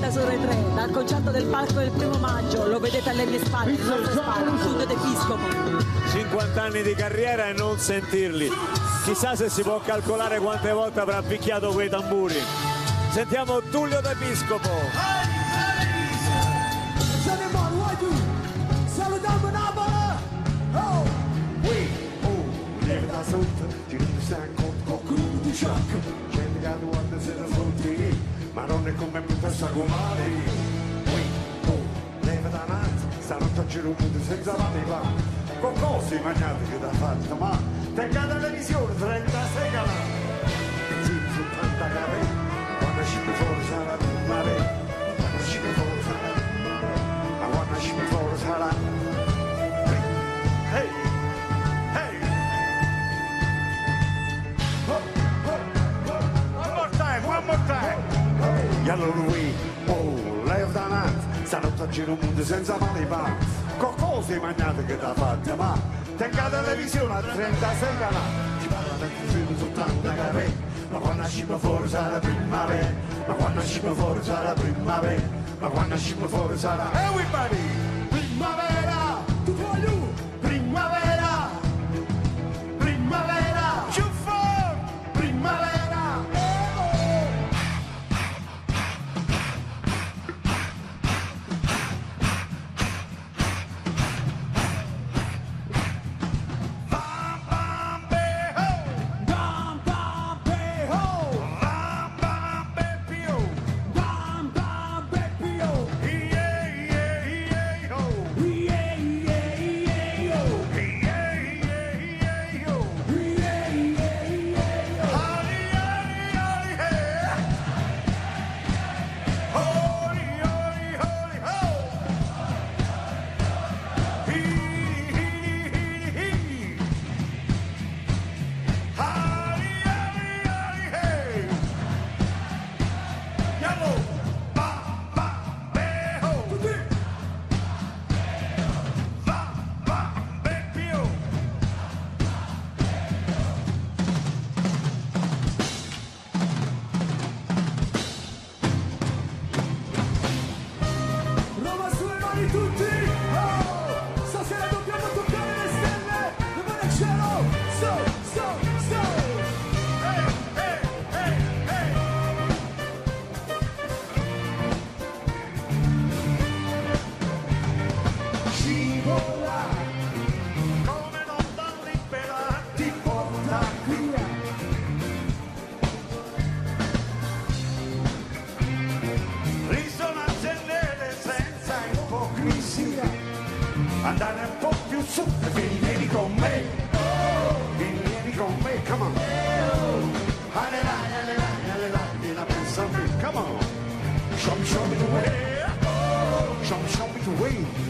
diretta su Rai 3 dal concerto del palco del primo maggio. Lo vedete alle mie spalle, alle nostre spalle, Fulvio d'Episcopo. 50 anni di carriera e non sentirli. Chissà se si può calcolare quante volte avrà picchiato quei tamburi. Sentiamo Tullio d'Episcopo. Ma non è come mi passa comare Qui, oh, leva davanti Stanotte a giro un mondo senza vanità Con cose magnate che da fatto Ma tenga la televisione 36 canali Sì, su 30 canali Quando ci fuori sarà oh, è davanti, stanotte a giro un mondo senza mani. Con cose magnate che da fatte, ma tenga televisione a 36 canali. Ci parla del film su 80 capelli, ma quando usciamo fuori sarà primavera, ma quando usciamo fuori sarà primavera, ma quando usciamo fuori sarà... Everybody! Primavera! Tutti! Oh! Stasera dobbiamo toccare le so! Andare un po' più su e vieni, con me vieni con me come on Alleluia, alleluia, alleluia, la pensa a me come on show me, show me the way show me, show me the way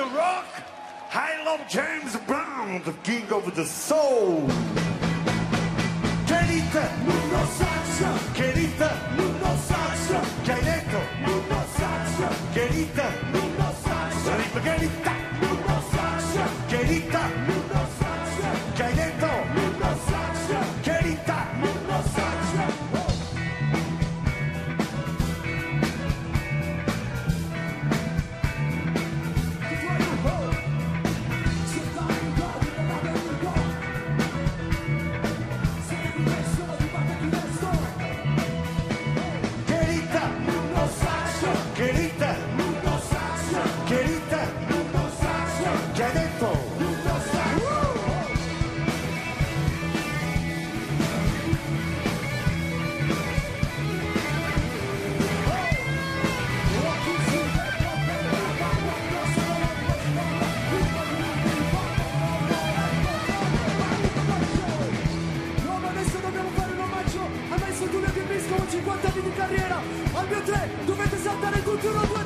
the rock, I love James Brown, the king of the soul. bibliotek Dovete saltare the culturo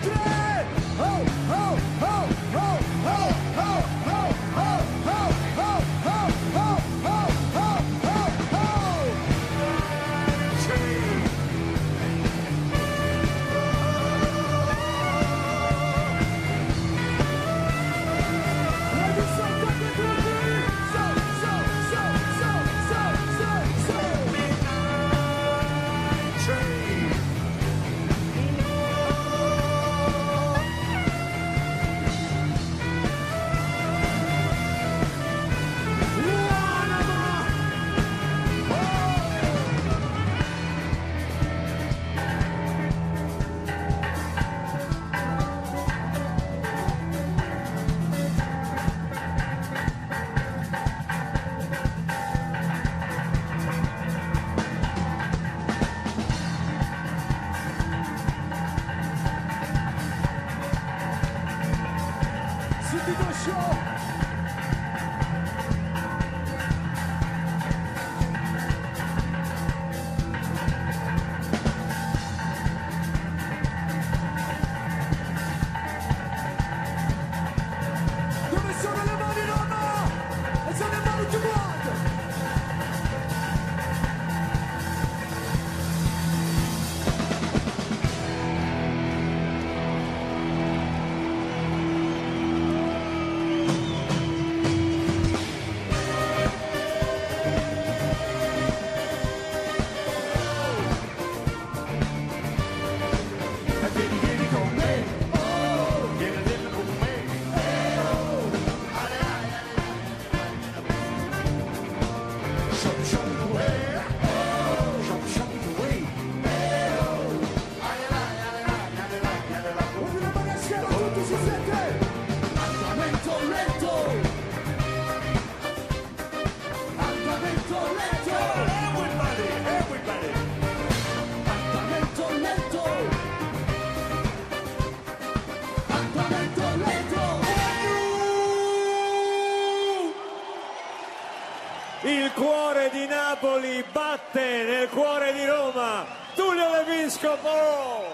球。Napoli batte nel cuore di Roma Tullio De Leviscopo!